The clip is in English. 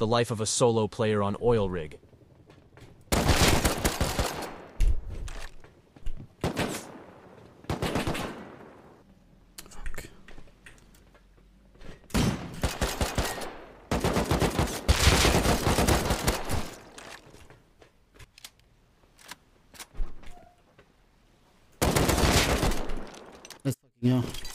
The life of a solo player on oil rig. Fuck. Let's.